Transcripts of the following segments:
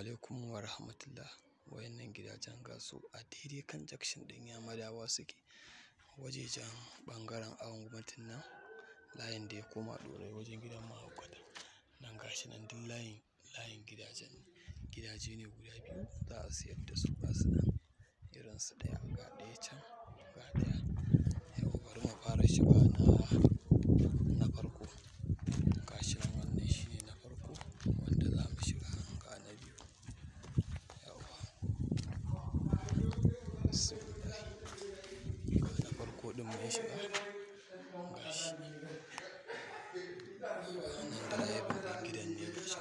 alaikum wa rahmatullah. Waƴannan gidajen gasu a daidai kan junction ɗin Yamadawa suke. Wajejen ɓangaren awon gwamnatin nan, layin da ya koma ɗorayi wajen gidan mahaukata. Nan gashi nan duk layin, layin gidajen ne. Gidaje ne guda biyu za a siyar da su gasu nan. Irinsu ɗaya ga ɗaya can, ga ɗaya. Yau bari mu fara shiga na, na farko. Gashi nan wannan shine na farko wanda za mu shiga ga na biyu. Yauwa. Bismillah. Ga na mun shiga. Gashi. Wannan driving ɗin gidan ne ya sha.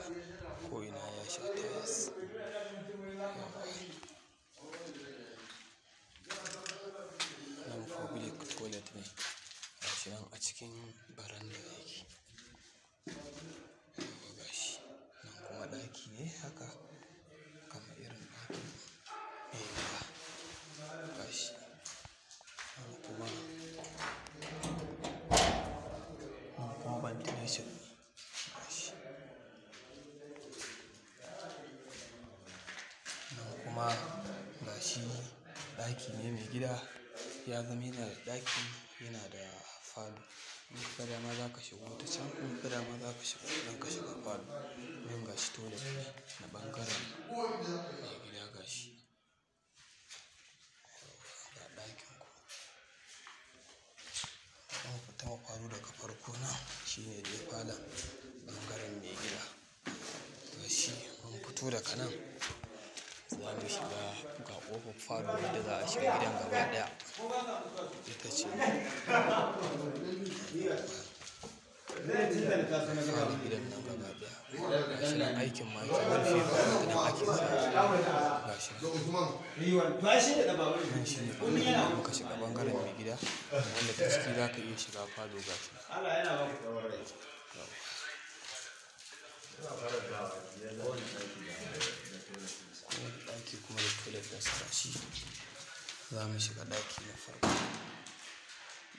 Nan public toilet ne. Gashi nan a cikin baranda yake. Gashi. Nan kuma ɗaki ne haka. Kuma gashi ɗaki ne mai gida. Ya zama yana da ɗaki, yana da falo. In ka ga dama za ka shigo ta can, in ka ga dama za ka shigo nan ka shiga falo. Nan gashi toilet ne na ɓangaren mai gida gashi. Yauwa ga ɗakin ku. Zamu fita mu daga farko nan shine dai falon ɓangaren mai gida. Gashi mun fito daga nan. Mu shiga ga ƙofar falo wadda za a shiga gidan gaba ɗaya. Ita ce. Falon gidan nan gaba ɗaya. Nan aikin ma yake wallpaper nan ake. Gashi nan. Shine ɓangaren da muka shiga ɓangaren mai gida. Wanda ta ciki za ka iya shiga falo. Kowane ɗaki kuma da toilet ɗinsa gashi. Za mu na farko.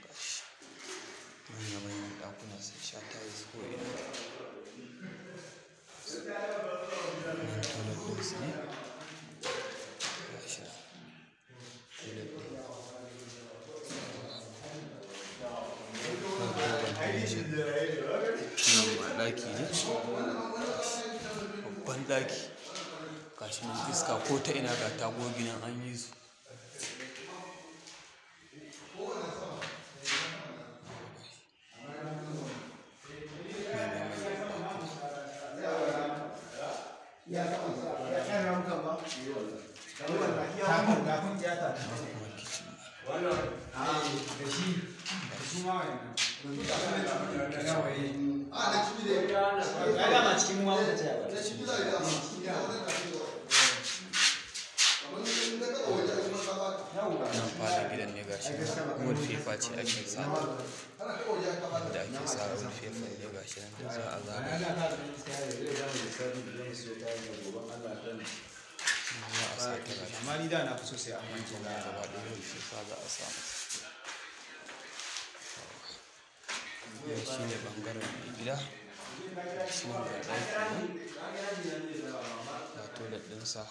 Gashi. Manya manyan ɗakuna sun sha tiles ko ina. Nan toilet ɗinsu ne. Gashi nan. Toilet. Gashi nan iska ko ta ina ga tagogi nan an yi su. Manya manyan ɗakuna. Nan kuma kitchen ne. Nan gidan ne gashi. Wallpaper ce ake sata. Inda ake sa wallpaper ne gashi nan da za a za a sa gashi. amma ni da na fi so sai an wanke Kuma gaba ɗaya za a sa ɓangaren mai gida. Ga toilet ɗinsa.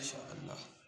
Gashi. Ga falonsa. Masha Allah.